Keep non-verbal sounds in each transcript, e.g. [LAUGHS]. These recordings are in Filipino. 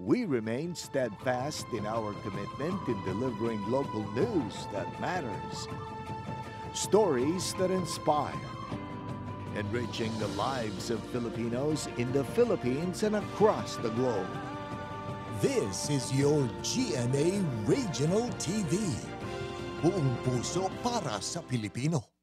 We remain steadfast in our commitment in delivering local news that matters, stories that inspire, enriching the lives of Filipinos in the Philippines and across the globe. This is your GMA Regional TV. Buong puso para sa Pilipino.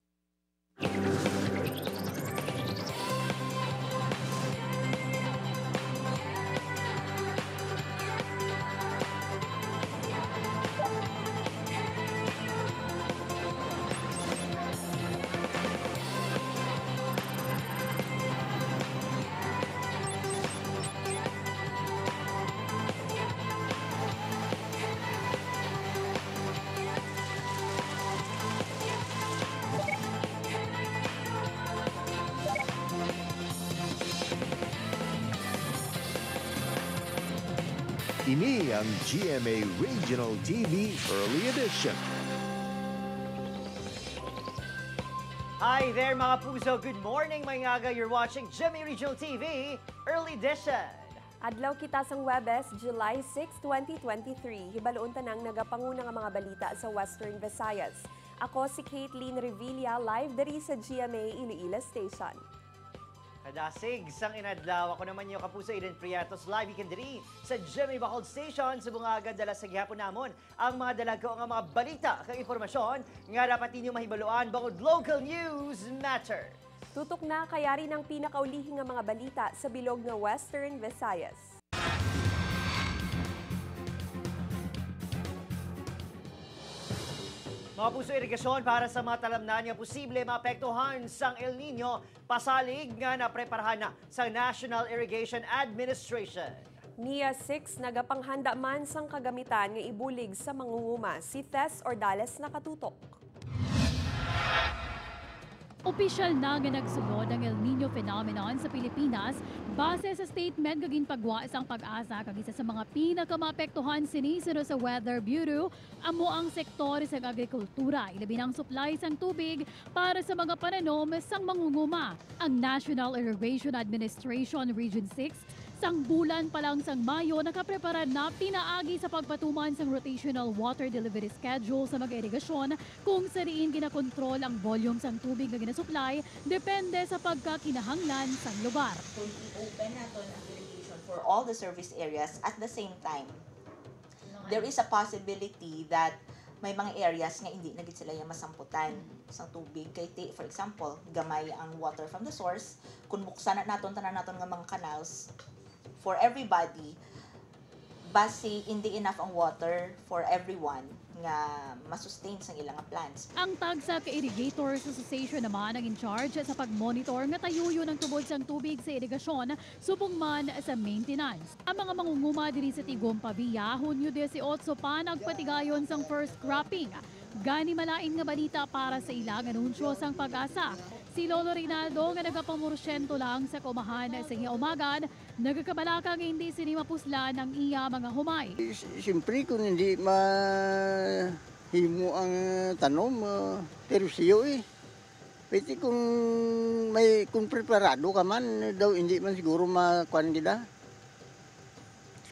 Ini ang GMA Regional TV Early Edition. Hi there mga puso. Good morning mga aga. You're watching Jimmy Regional TV Early Edition. Adlaw kita sang Webes, July 6, 2023. Hibaloon tanang nagapanguna nga mga balita sa Western Visayas. Ako si Caitlin Revilla, live dari sa GMA Iloilo Station. Kadasig sang inadlaw. Ako naman yung kapuso Eden Priatos live ikan diri sa Jimmy Bacol Station sa bungaga dala sa gihapon namon ang mga dalago nga mga balita kag impormasyon nga dapat ninyo mahibaloan bangod local news matter. Tutok na kayari ng pinakaulihing nga mga balita sa bilog nga Western Visayas. Mga puso irigasyon para sa mga talamnan nga posible maapektuhan sang El Nino, pasalig nga napreparahan na sa National Irrigation Administration. Niya 6 nagapanghanda man sang kagamitan nga ibulig sa mangunguma si Tess Ordales nakatutok. Opisyal na nga nagsulod ang El Nino phenomenon sa Pilipinas base sa statement kagin pagwa isang pag-asa kag isa sa mga pinakamapektuhan sinisiro sa Weather Bureau amo ang sektor sa agrikultura ilabi ng supply sang tubig para sa mga pananom sang mangunguma. Ang National Irrigation Administration Region 6 Sang bulan pa lang sang Mayo, nakaprepara na pinaagi sa pagpatuman sang rotational water delivery schedule sa mga irigasyon kung sa diin ginakontrol ang volume sang tubig na ginasupply depende sa pagkakinahanglan sang lugar. So, i-open natin ang irrigation for all the service areas at the same time. There is a possibility that may mga areas nga hindi na sila yung masamputan sa tubig kay ti- for example gamay ang water from the source kung buksan na naton tanan naton nga mga canals for everybody basi hindi enough ang water for everyone nga masustain sang ilang plants Ang TAGSA Irrigators Association naman ang in charge sa pag-monitor nga tayuyo ng tubod sang tubig sa irigasyon subong man sa maintenance. Ang mga mangunguma diri sa Tigom Pavia, Hunyo 18 pa nagpatigayon sang first cropping. Gani malain nga balita para sa ilang anunsyo sang pag-asa. Si Lolo Rinaldo nga nagapamursyento lang sa kumahan sa umagan, nagakabalaka nga hindi sini mapusla ng iya mga humay. Siyempre kung hindi mahimo ang tanom, pero siyo eh. Pwede kung may kung preparado ka man, daw hindi man siguro makuan kita.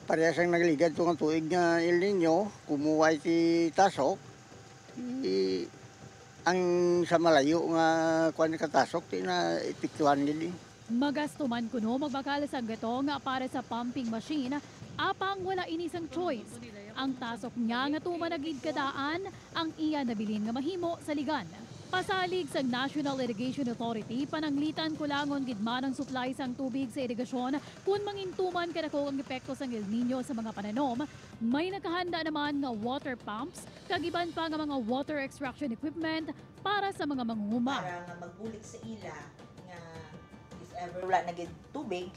Parehas ang nagligad itong tuig nga El Nino, kumuha si Tasok, i, ang sa malayo nga kuan ka Tasok, di na epektuhan nila. eh. Magasto man kuno magbakal sa gato nga para sa pumping machine, apang wala inisang choice. Ang tasok niya nga tumanagid kadaan, ang iya nabilin nga mahimo sa ligan. Pasalig sa National Irrigation Authority, pananglitan kulangon gidman ang supply sang tubig sa irigasyon kung mangintuman kadako ang epekto sang El Nino sa mga pananom. May nakahanda naman nga water pumps, kagiban pa nga mga water extraction equipment para sa mga mangunguma. para nga magbulig sa ila nga if ever wala na tubig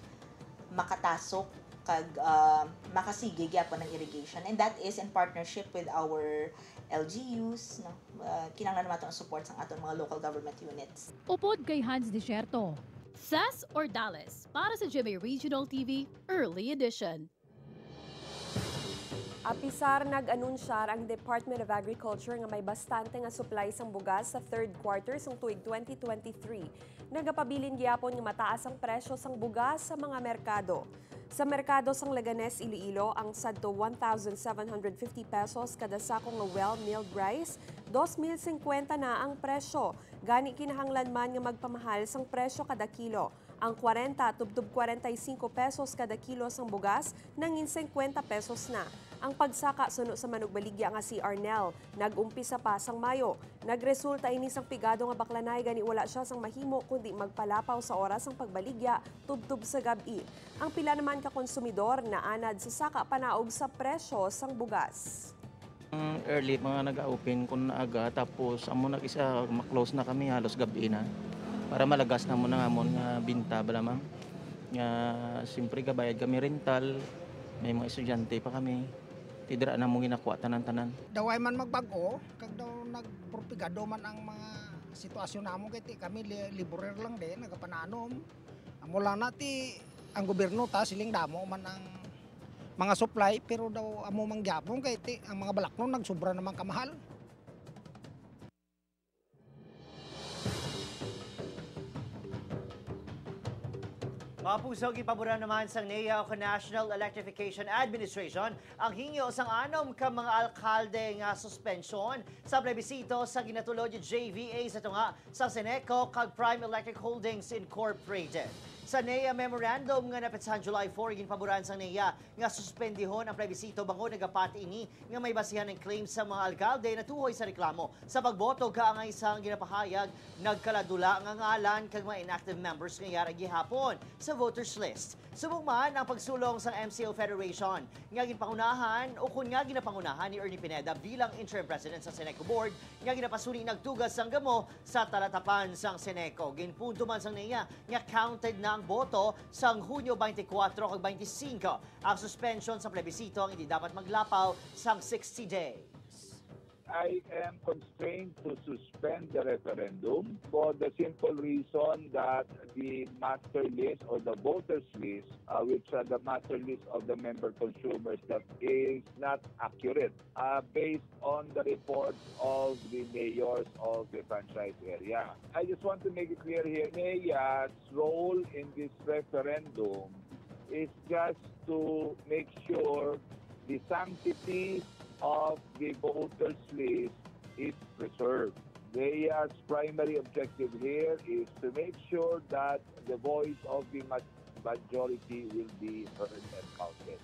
makatasok kag uh, makasige gyapon ng irrigation and that is in partnership with our LGUs no uh, kinahanglan naman ang support sa aton mga local government units Upod kay Hans Desierto. Sas Ordales para sa GMA Regional TV Early Edition. Apisar nag-anunsyar ang Department of Agriculture nga may bastante nga supply sang bugas sa third quarter sang tuig 2023. Nagapabilin gyapon nga mataas ang presyo sang bugas sa mga merkado. Sa merkado sang Laganes, Iloilo, ang sadto 1,750 pesos kada sako nga well-milled rice, 2,050 na ang presyo. Gani kinahanglan man nga magpamahal sang presyo kada kilo. Ang 40 tubtub 45 pesos kada kilo sang bugas, nangin 50 pesos na. Ang pagsaka suno sa manugbaligya nga si Arnel, nag-umpisa pa sang Mayo. Nagresulta ini sang pigado nga baklanay gani wala siya sang mahimo kundi magpalapaw sa oras ang pagbaligya tubtub sa gabi. Ang pila naman ka konsumidor na anad sa saka panaog sa presyo sang bugas. Ang early mga nag-open kung naaga tapos amo nag isa ma-close na kami halos gabi na para malagas na mo na nga mo nga binta bala ma'am. Nga simpre gabayad kami rental. May mga estudyante pa kami. Tidra na mo ginakuha tanan-tanan. Daway man magbago kag daw nagpropigado man ang mga sitwasyon namo kay kami li, liburer lang din nagapananom. Amo lang nati ang gobyerno ta siling damo man ang mga supply pero daw amo mangyapon kay ti ang mga balaknon nagsobra naman kamahal Mga puso, gipaboran naman sa NEA o National Electrification Administration ang hingyo sang anom ka mga alkalde nga suspensyon sa plebisito sa ginatulod JVA sa tunga sa Seneco kag Prime Electric Holdings Incorporated. Sa NEA Memorandum nga napetsahan July 4, ginpaboran sa NEA nga suspendihon ang plebisito bango nagapati ini nga may basihan ng claims sa mga alkalde na tuhoy sa reklamo. Sa pagboto ka ang isang ginapahayag, nagkaladula nga ngalan kag mga inactive members nga yara gihapon sa voters list. Subong man ang pagsulong sa MCO Federation nga ginpangunahan o kun nga ginapangunahan ni Ernie Pineda bilang interim president sa Seneco Board nga ginapasuli nagtugas sang gamo sa talatapan sang Seneco. Ginpunto man sang niya nga counted na ang boto sang Hunyo 24 kag 25. Ang suspension sa plebisito ang hindi dapat maglapaw sang 60 days. I am constrained to suspend the referendum for the simple reason that the master list or the voters list, uh, which are the master list of the member consumers, that is not accurate uh, based on the reports of the mayors of the franchise area. I just want to make it clear here, Mayor's role in this referendum is just to make sure the sanctity of the voters list is preserved. Their primary objective here is to make sure that the voice of the ma- majority will be heard and counted.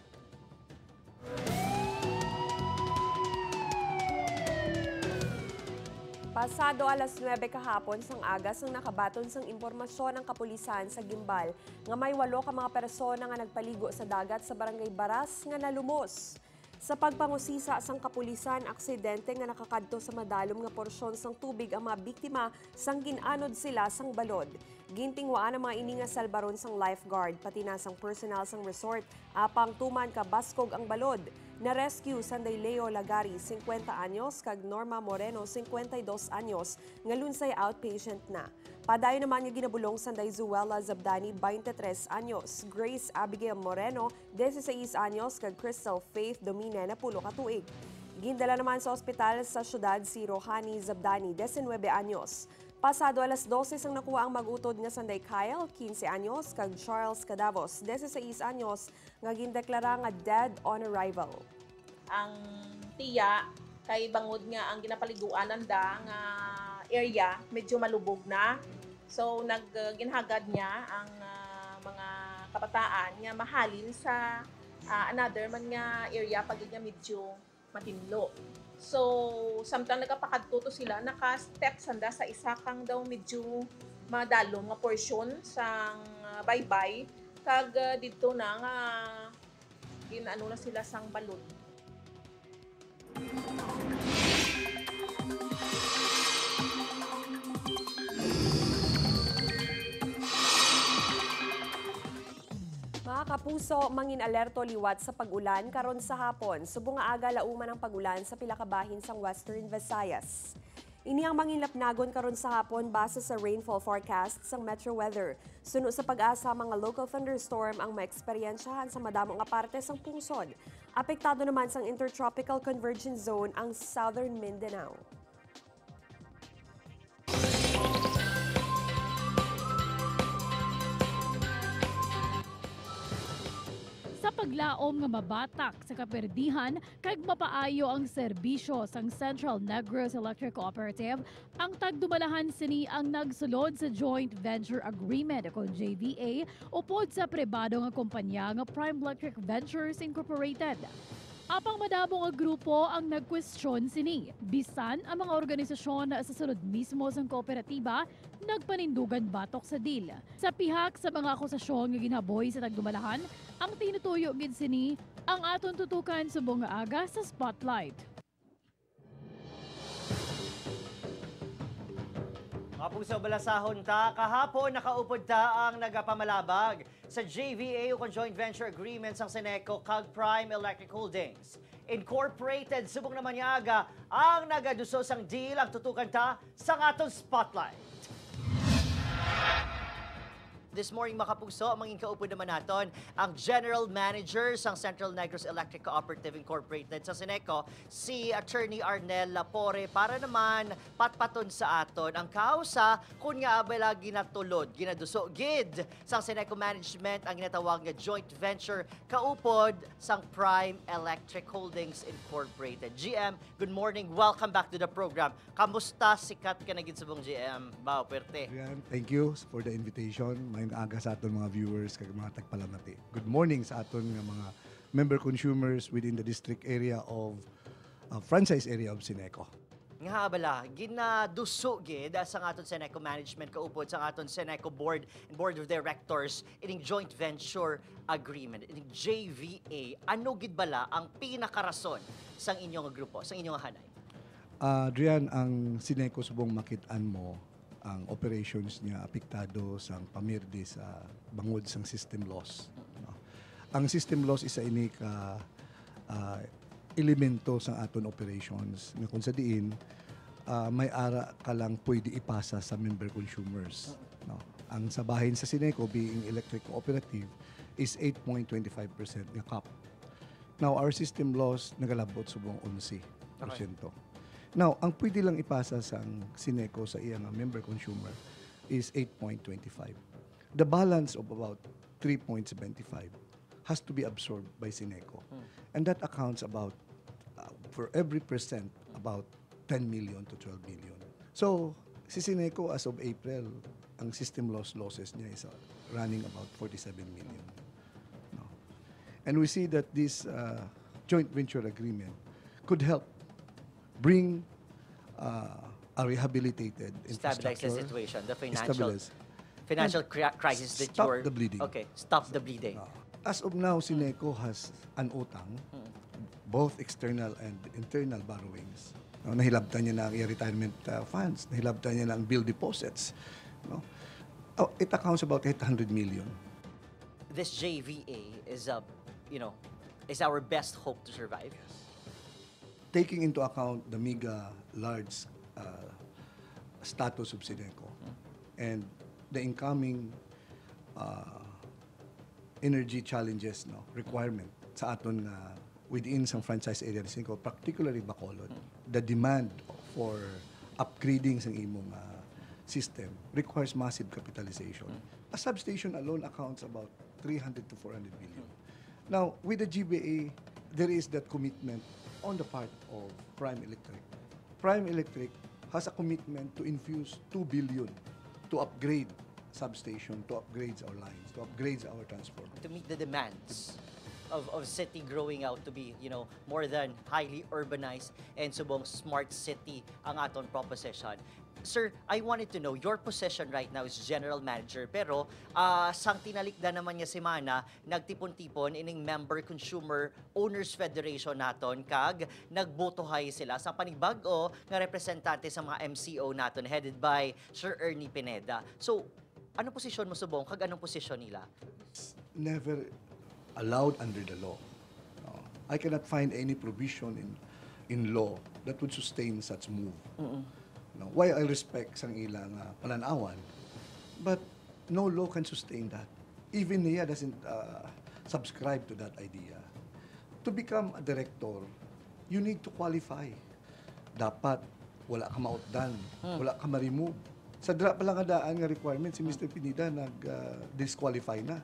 Pasado alas 9 kahapon sang agas ang nakabaton sang impormasyon ng kapulisan sa Gimbal nga may walo ka mga persona nga nagpaligo sa dagat sa barangay Baras nga nalumos. Sa pagpangusisa sang kapulisan, aksidente nga nakakadto sa madalom nga porsyon sang tubig ang mga biktima sang ginanod sila sang balod. Gintingwaan ang mga ini nga salbaron sang lifeguard, pati na sang personnel sang resort, apang tuman ka baskog ang balod. Na-rescue Sanday Leo Lagari, 50 anyos, kag Norma Moreno, 52 anyos, nga lunsay outpatient na. Padayo naman nga ginabulong Sanday Zuela Zabdani, 23 anyos, Grace Abigail Moreno, 16 anyos, kag Crystal Faith Domine, na pulo ka tuig. Gindala naman sa ospital sa syudad si Rohani Zabdani, 19 anyos. Pasado alas 12 ang nakuha ang magutod nga Sanday Kyle, 15 anyos, kag Charles Cadavos, 16 anyos, nga gindeklara nga dead on arrival. Ang tiya kay bangod nga ang ginapaliguan da nga area medyo malubog na. So nag uh, ginhagad niya ang uh, mga kabataan nga mahalin sa uh, another man nga area pag nga medyo matinlo. So samtang nagapakadto to sila naka-step sanda sa isa kang daw medyo madalom nga portion sang uh, baybay kag uh, dito na nga ginano na sila sang balod. Kapuso, mangin alerto liwat sa pag-ulan karon sa hapon. Subong aga lauman ang pag-ulan sa pila ka bahin sang Western Visayas. Ini ang mangin lapnagon karon sa hapon base sa rainfall forecast sang Metro Weather. Suno sa pag-asa mga local thunderstorm ang maeksperiensyahan sa madamo nga parte sang pungsod. Apektado naman sang intertropical convergence zone ang Southern Mindanao. Paglaom nga mabatak sa kaperdihan kag mapaayo ang serbisyo sang Central Negros Electric Cooperative ang tagdumalahan sini ang nagsulod sa joint venture agreement kon JVA upod sa pribado nga kompanya nga Prime Electric Ventures Incorporated. Apang madabong nga grupo ang nagkwestiyon sini. Bisan ang mga organisasyon sa sulod mismo sang kooperatiba nagpanindugan batok sa deal. Sa pihak sa mga akusasyon nga ginaboy sa tagdumalahan, ang tinutuyo gid sini ang aton tutukan subong nga aga sa spotlight. Mga puso balasahon ta, kahapon nakaupod ta ang nagapamalabag sa JVA o Joint Venture Agreement sang Seneco kag Prime Electric Holdings. Incorporated subong naman niya aga ang nagaduso sang deal ang tutukan ta sa aton spotlight. This morning, makapuso, manging kaupod naman naton ang General Manager sang Central Negros Electric Cooperative Incorporated sa Seneco, si Attorney Arnel Lapore, para naman patpaton sa aton ang kausa kung nga abala ginatulod, ginaduso gid sang Seneco Management ang ginatawag nga joint venture kaupod sang Prime Electric Holdings Incorporated. GM, good morning. Welcome back to the program. Kamusta sikat ka na gid subong GM? Bao, perte. Thank you for the invitation. May aga sa aton mga viewers kag mga tagpalamati. Good morning sa aton nga mga member consumers within the district area of uh, franchise area of Sineco. Nga bala, ginaduso gid sa aton Seneco Management kaupod sa aton Seneco Board and Board of Directors ining joint venture agreement, ining JVA. Ano gid bala ang pinakarason sang inyong grupo, sang inyong hanay? Uh, Adrian, ang Sineco subong makitaan mo ang operations niya apektado sa pamirdi sa bangod sang system loss. No? Ang system loss isa ini ka uh, elemento sa aton operations nga kung sa diin uh, may ara ka lang pwede ipasa sa member consumers. No? Ang sa bahin sa Sineco being electric cooperative is 8.25% nga cap. Now, our system loss nagalabot subong 11%. Now, ang pwede lang ipasa sa Sineco sa iyang member consumer is 8.25. The balance of about 3.75 has to be absorbed by Sineco. And that accounts about, uh, for every percent, about 10 million to 12 million. So, si Sineco as of April, ang system loss losses niya is uh, running about 47 million. No? And we see that this uh, joint venture agreement could help bring uh, a rehabilitated Stabilize the infrastructure. situation, the financial Stabilize. financial cri- crisis that Stop you're... the bleeding. Okay, stop the bleeding. Uh, As of now, Sineco has an utang, both external and internal borrowings. No, nahilabtan niya na ang retirement uh, funds, nahilabtan niya na ang bill deposits. No? Oh, it accounts about 800 million. This JVA is a, you know, is our best hope to survive. Taking into account the mega large uh, status of Sineco and the incoming uh, energy challenges no requirement sa aton nga within some franchise area ni Sineco particularly Bacolod the demand for upgrading sa imong uh, system requires massive capitalization. A substation alone accounts about 300 to 400 billion now with the GBA there is that commitment on the part of Prime Electric. Prime Electric has a commitment to infuse 2 billion to upgrade substation, to upgrade our lines, to upgrade our transformer. to meet the demands of, of city growing out to be, you know, more than highly urbanized and subong smart city ang aton proposition. Sir, I wanted to know, your position right now is general manager, pero ah, sang tinalikda naman niya si Mana, nagtipon-tipon ining member consumer owners federation naton kag nagbotohay sila sa panigbago nga representante sa mga MCO naton headed by Sir Ernie Pineda. So, anong posisyon mo subong kag anong posisyon nila? Never allowed under the law. No. I cannot find any provision in in law that would sustain such move. No. Why I respect sang ilang uh, pananawan, but no law can sustain that. Even NIA doesn't uh, subscribe to that idea. To become a director, you need to qualify. Dapat wala ka mautdan, wala ka ma-remove. Sa dra pa lang nga daan nga requirement, si Mr. Pinida nag-disqualify na.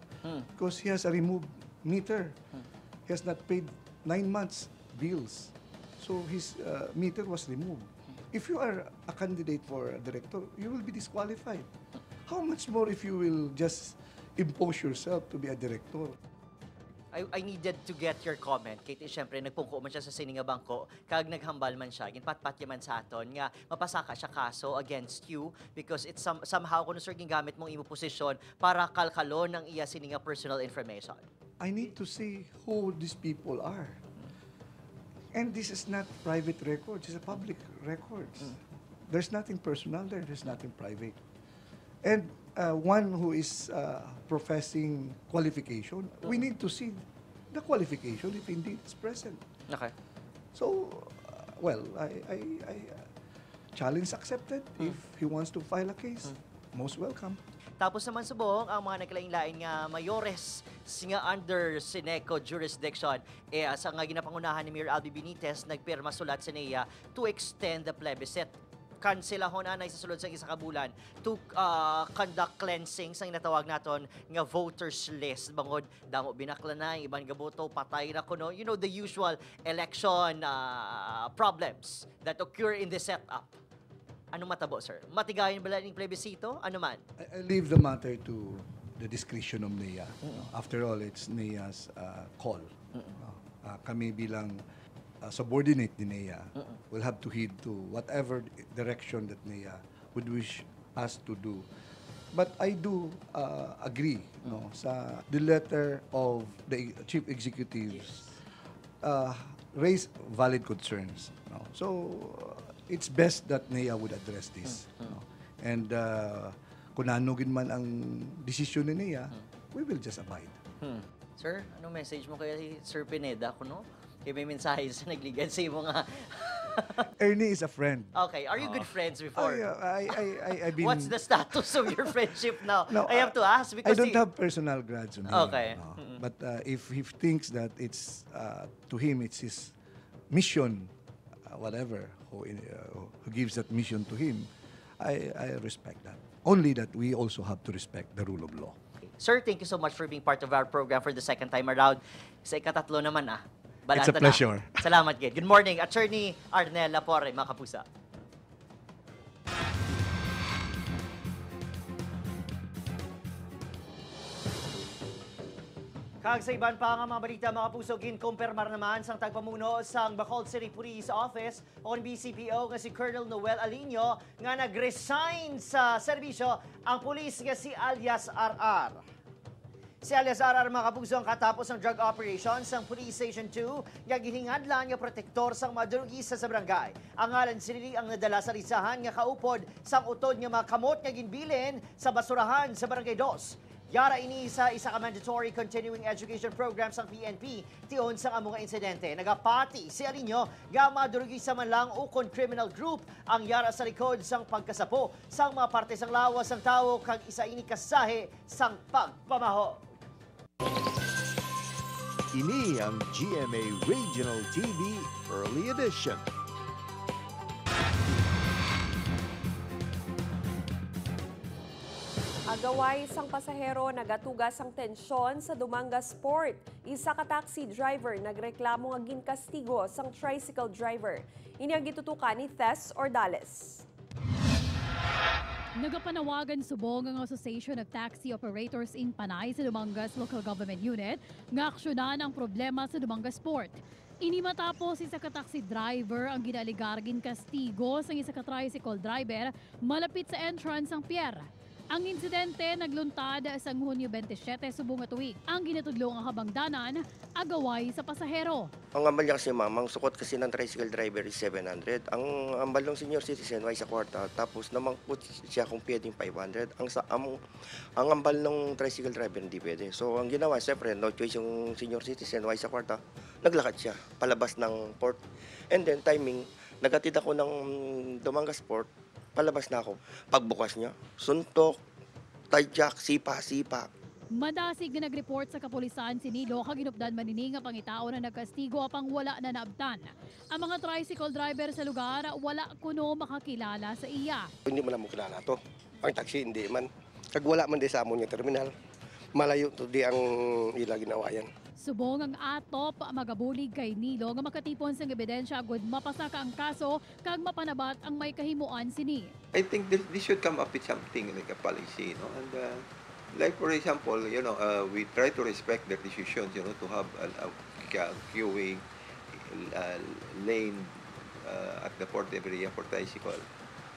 Because he has a removed meter. He has not paid nine months bills. So his uh, meter was removed. If you are a candidate for a director, you will be disqualified. How much more if you will just impose yourself to be a director? I, I needed to get your comment. Kaya siyempre, nagpungko man siya sa sininga bangko, kag naghambal man siya, ginpatpat man sa aton, nga mapasaka siya kaso against you because it's some, somehow kung sir gingamit mong imo posisyon para kalkalon ng iya sininga personal information. I need to see who these people are. And this is not private records, it's a public records. There's nothing personal there, there's nothing private. And uh, one who is uh, professing qualification, we need to see the qualification if indeed it's present. Okay. So, uh, well, I, I, I uh, challenge accepted. If he wants to file a case, most welcome. Tapos naman subong ang mga naglain-lain nga mayores nga under Sineco jurisdiction. Eh sa nga ginapangunahan ni Mayor Albi Benitez nagpirma sulat sa niya to extend the plebiscite. Kanselahon anay sa sulod sa isa ka bulan to uh, conduct cleansing sa natawag naton nga voters list. Bangod damo binaklanay iban nga boto patay na kuno. You know the usual election uh, problems that occur in the setup ano matabo sir matigayon ba ning plebisito ano man I, I leave the matter to the discretion of NEA. After all, it's NEA's uh, call. Uh, kami bilang uh, subordinate ni NEA will have to heed to whatever direction that NEA would wish us to do. But I do uh, agree no, sa the letter of the chief executives uh, raise valid concerns. No? So uh, it's best that NEA would address this. no? And uh, kung nanugin man ang desisyon ni NEA, we will just abide. Hmm. Sir, ano message mo kay Sir Pineda kuno? Kay may mensahe sa nagligan sa imo nga. [LAUGHS] Ernie is a friend. okay, are you good friends before? I, uh, I, I, I, I've been, What's the status of your [LAUGHS] friendship now? No, I have to ask I because don't he- have personal grudge on him. Okay. But uh, if he thinks that it's, uh, to him, it's his mission, uh, whatever, who, uh, who gives that mission to him, I, I respect that. Only that we also have to respect the rule of law. Sir, thank you so much for being part of our program for the second time around. Sa ikatatlo naman ah. It's a Balanta na. pleasure. Salamat, Gid. Good morning, Attorney Arnel Lapore, mga kapusa. Kag sa iban pa nga mga balita mga puso ginkumpirmar naman sang tagpamuno sang Bacolod City Police Office o BCPO nga si Colonel Noel Alino nga nag-resign sa serbisyo ang pulis nga si alias RR. Si alias RR mga kapuso ang katapos ng drug operation sang Police Station 2 nga gihingadlan nga protektor sang madurugisa sa barangay. Ang ngalan sinili ang nadala sa lisahan nga kaupod sang utod nga mga kamot nga ginbilin sa basurahan sa Barangay 2. Yara ini sa isa ka mandatory continuing education program sang PNP tion sa among insidente. Nagapati si Alinyo nga madurugi sa man lang ukon criminal group ang yara sa likod sang pagkasapo sang mga parte sang lawas sang tao kag isa ini kasahe sang pagpamaho. Ini ang GMA Regional TV Early Edition. Agaway sang pasahero nagatugas ang tensyon sa Dumangas Port. Isa ka taxi driver nagreklamo nga ginkastigo sang tricycle driver. Ini ang gitutukan ni Tess Ordales. Nagapanawagan subong ang Association of Taxi Operators in Panay sa Dumangas Local Government Unit nga aksyonan ang problema sa Dumangas Port. Ini matapos isa ka taxi driver ang ginaligargin kastigo sa isa ka tricycle driver malapit sa entrance ng pier. Ang insidente nagluntad sa Hunyo 27 subong tuig. Ang ginatudlong ang habangdanan, agaway sa pasahero. Ang ambal niya kasi ma'am, ang sukot kasi ng tricycle driver is 700. Ang ambal ng senior citizen ay sa kwarta. Tapos namangput siya kung pwedeng 500. Ang, sa, ang, ang ambal ng tricycle driver hindi pwede. So ang ginawa, siyempre, no choice yung senior citizen ay sa kwarta. Naglakad siya palabas ng port. And then timing, nagatid ako ng Dumangas Port. Palabas na ako. Pagbukas niya, suntok, tadyak, sipa, sipa. Madasig na nag-report sa kapulisan si Nilo kaginupdan manini nga pangitao na nagkastigo apang wala na naabtan. Ang mga tricycle driver sa lugar wala kuno makakilala sa iya. Hindi mo na mo kilala to. Ang taxi hindi man. Kag wala man di sa amon yung terminal. Malayo to di ang ila ginawa yan. Subong ang atop magabulig kay Nilo nga makatipon sa ebidensya agud mapasaka ang kaso kag mapanabat ang may kahimuan sini. I think this, this should come up with something like a policy, know, and uh, like for example, you know, uh, we try to respect their decisions, you know, to have a, a, a queuing uh, lane uh, at the port area for tricycle.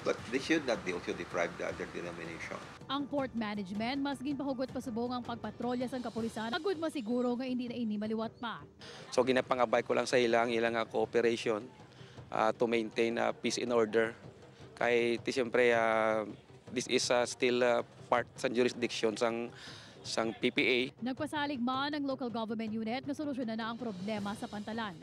But this should not be also deprive the other denomination. Ang port management mas ginpahugot pa subong ang pagpatrolya sang kapulisan agud masiguro nga hindi na ini maliwat pa. So ginapangabay ko lang sa ilang ilang nga cooperation uh, to maintain uh, peace and order. Kay ti siyempre uh, this is uh, still uh, part sa jurisdiction sang sang PPA. Nagpasalig man ang local government unit nga solusyonan na ang problema sa pantalan.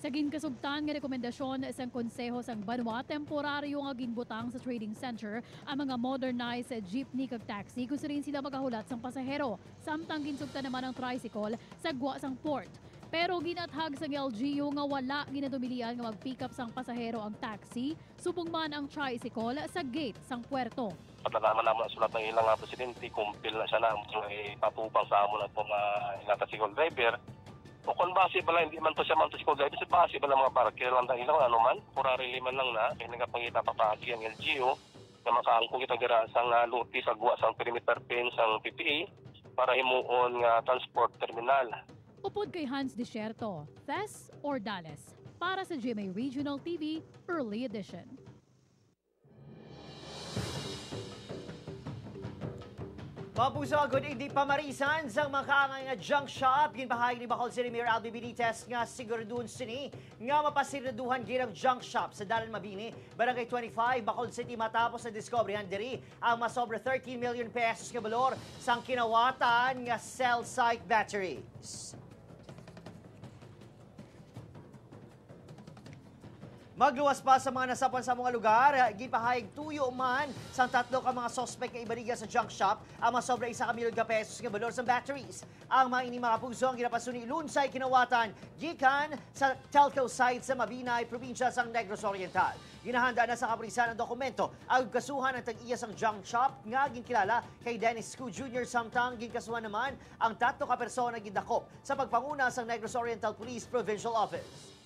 Sa ginkasugtan nga rekomendasyon sa konseho sang Banwa, temporaryo nga ginbutang sa trading center ang mga modernized jeepney kag taxi kung rin sila magahulat sang pasahero. Samtang ginsugtan naman ang tricycle sa gwa sang port. Pero ginathag sang LGU nga wala ginadumilian nga mag-pick up sang pasahero ang taxi, subong man ang tricycle sa gate sang puerto. Patalaman naman ang sulat ng ilang nga presidente, kumpil na siya na ang ipatupang sa amo ng mga ilang tricycle driver. O kung base bala, hindi man to siya man tricycle driver, si base bala mga barker lang dahil lang ano man, kurari liman lang na, kaya nagapangita papagi ang LGU, na makaangkong kita gira sang uh, luti sa guwa sang perimeter pin sang PPA para himuon nga transport terminal. Upod kay Hans Desierto, Thes Ordales, para sa GMA Regional TV Early Edition. Mapuso agad hindi pamarisan sa makaangay nga junk shop. Ginpahayag ni Bacol City Mayor Albi Benitez nga siguraduhan sini nga mapasiraduhan ginang junk shop sa Dalan Mabini, Barangay 25, Bacol City matapos na diskobrehan diri ang masobra 13 million pesos nga balor sang kinawatan nga cell site batteries. Magluwas pa sa mga nasapan sa mga lugar, gipahayag tuyo man sa tatlo ka mga suspect nga ibariga sa junk shop ang masobra isa ka ka pesos nga balor sa batteries. Ang mga ini mga puso ang ginapasuni lunsay kinawatan gikan sa telco site sa Mabinay, probinsya sa Negros Oriental. Ginahanda na sa kapulisan ang dokumento ang kasuhan ng tag-iya sang junk shop nga ginkilala kay Dennis Scu Jr. samtang ginkasuhan naman ang tatlo ka persona gidakop sa pagpanguna sa Negros Oriental Police Provincial Office.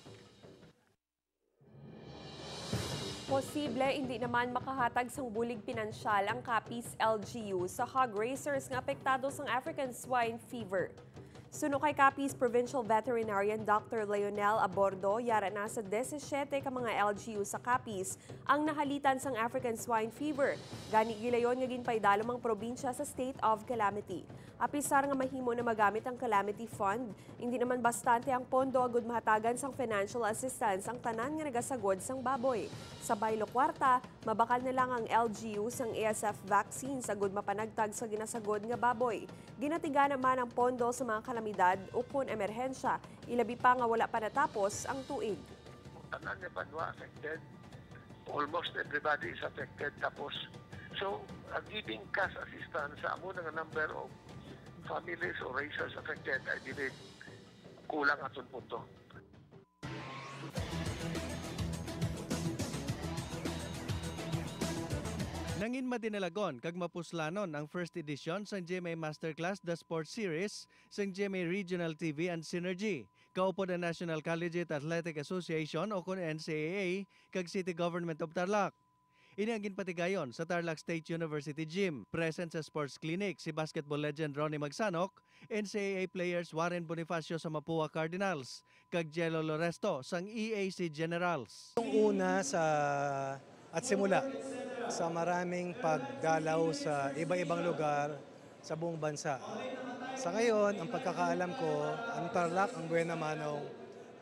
Posible hindi naman makahatag sang bulig pinansyal ang Capiz LGU sa hog racers nga apektado sang African swine fever. Suno kay Capiz Provincial Veterinarian Dr. Leonel Abordo, yara na sa 17 ka mga LGU sa Capiz ang nahalitan sang African swine fever. Gani gilayon nga ginpaydalom ang probinsya sa state of calamity. Apisar nga mahimo na magamit ang calamity fund, hindi naman bastante ang pondo agud mahatagan sang financial assistance ang tanan nga nagasagod sang baboy. Sa Baylo Kwarta, mabakal na lang ang LGU sang ASF vaccines agud mapanagtag sa ginasagod nga baboy. Ginatiga naman ang pondo sa mga kalamidad ukon emerhensya, ilabi pa nga wala pa natapos ang tuig. tanan ni Banwa affected. Almost everybody is affected. Tapos, so, uh, giving cash assistance sa amo nga number of families or racers affected, I believe, kulang atong punto. Nangin madinalagon kag mapuslanon ang first edition sa GMA Masterclass The Sports Series sa GMA Regional TV and Synergy. Kaupo ng National Collegiate Athletic Association o kun NCAA kag City Government of Tarlac. Ini ang ginpatigayon sa Tarlac State University Gym. Present sa sports clinic si basketball legend Ronnie Magsanok, NCAA players Warren Bonifacio sa Mapua Cardinals, kag Jello Loresto sang EAC Generals. Yung una sa at simula sa maraming pagdalaw sa iba-ibang lugar sa buong bansa. Sa ngayon, ang pagkakaalam ko, ang Tarlac, ang Buena Manong,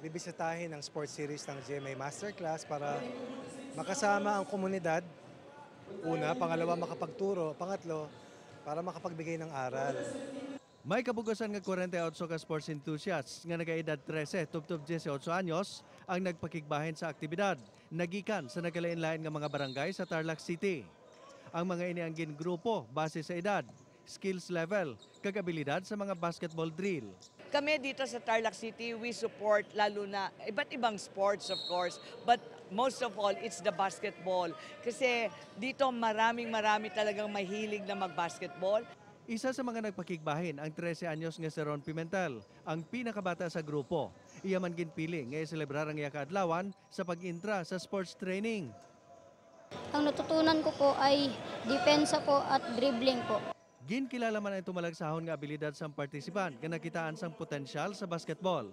bibisitahin ang sports series ng GMA Masterclass para makasama ang komunidad. Una, pangalawa makapagturo, pangatlo, para makapagbigay ng aral. May kabugasan nga 48 ka sports enthusiasts nga nagaedad 13 tubtob 18 anyos ang nagpakigbahin sa aktibidad. Nagikan sa nagalain-lain nga mga barangay sa Tarlac City. Ang mga ini ang gingrupo base sa edad, skills level, kag abilidad sa mga basketball drill. Kami dito sa Tarlac City, we support lalo na iba't ibang sports of course, but most of all, it's the basketball. Kasi dito maraming marami talagang mahilig na mag-basketball. Isa sa mga nagpakigbahin ang 13 anyos nga si Ron Pimentel, ang pinakabata sa grupo. Iya man ginpili nga celebrar ang iya kaadlawan sa pag-intra sa sports training. Ang natutunan ko po ay depensa po at dribbling po. Ginkilala man ang tumalagsahon nga abilidad sa partisipant nga nakitaan sang potensyal sa basketball.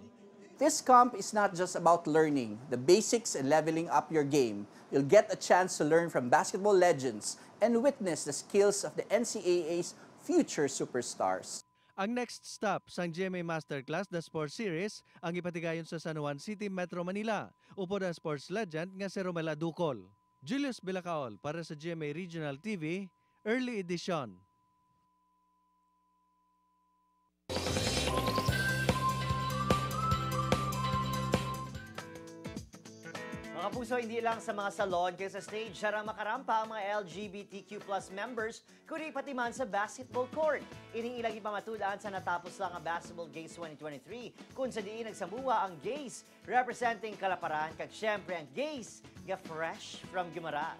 This camp is not just about learning the basics and leveling up your game. You'll get a chance to learn from basketball legends and witness the skills of the NCAA's future superstars. Ang next stop sa GMA Masterclass The Sports Series ang ipatigayon sa San Juan City, Metro Manila. Upod ang sports legend nga si Romela Ducol. Julius Bilacaol para sa GMA Regional TV, Early Edition. Mga hindi lang sa mga salon kaya sa stage, sarang makarampa ang mga LGBTQ plus members, kundi pati man sa basketball court. Iniilang ipamatulaan sa natapos lang ang Basketball Games 2023, kung sa diin nagsamuha ang gays, representing Kalaparan, kag syempre ang gays, ga fresh from Gumarat.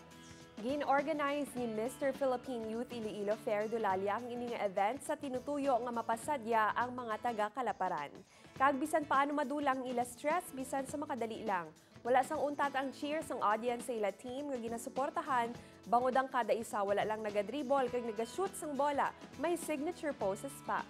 Gin-organize ni Mr. Philippine Youth Iloilo Fair Dulalia ang ining event sa tinutuyo nga mapasadya ang mga taga-kalaparan. Kag bisan paano madulang ila stress bisan sa makadali lang. Wala sang untat ang cheers ng audience sa ila team nga ginasuportahan, bangod ang kada isa wala lang nagadribble kag nagashoot sang bola, may signature poses pa.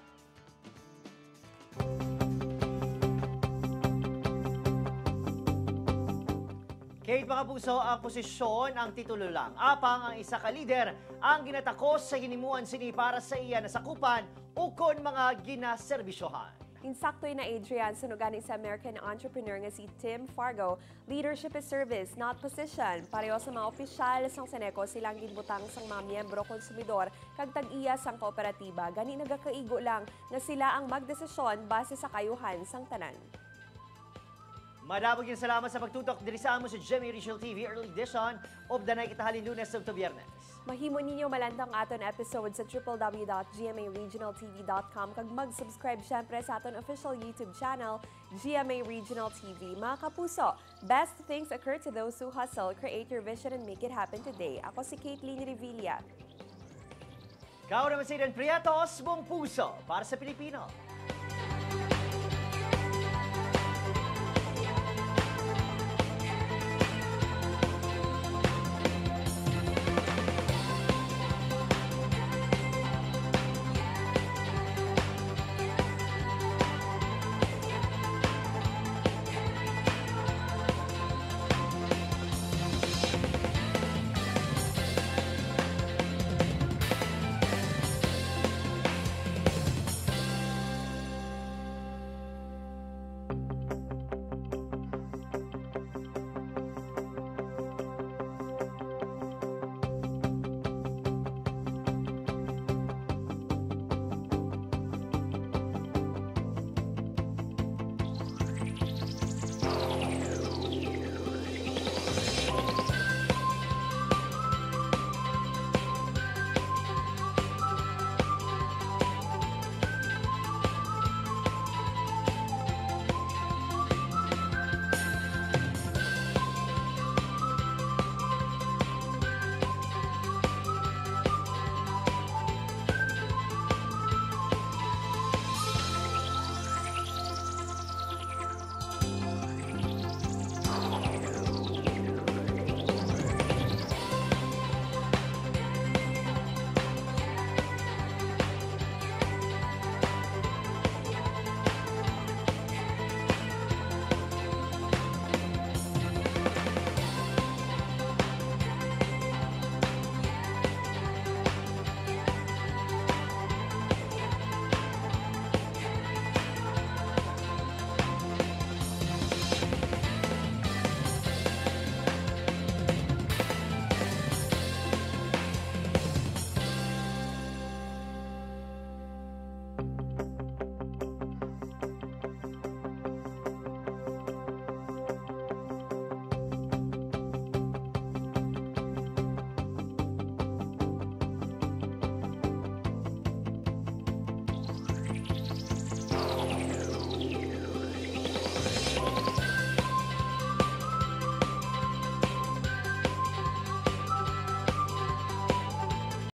Kate mga puso, ang posisyon ang titulo lang. Apang ang isa ka lider ang ginatakos sa hinimuan sini para sa iya na sakupan o kon mga ginaserbisyohan. Insaktoy na Adrian, sunugan sa American entrepreneur nga si Tim Fargo. Leadership is service, not position. Pareho sa mga opisyal sang Seneco silang ginbutang sang mga miyembro konsumidor kag tag-iya sang kooperatiba. Gani nagakaigo lang nga sila ang magdesisyon base sa kayuhan sang tanan. Madabog yung salamat sa pagtutok diri sa amo sa Jimmy Regional TV Early Edition of the night itahalin lunes ug biyernes. Mahimo ninyo malantang aton episode sa www.gmaregionaltv.com kag mag-subscribe syempre sa aton official YouTube channel, GMA Regional TV. Mga kapuso, best things occur to those who hustle, create your vision and make it happen today. Ako si Caitlin Revilla. Kao naman sa Idan Priatos, buong puso para sa Pilipino.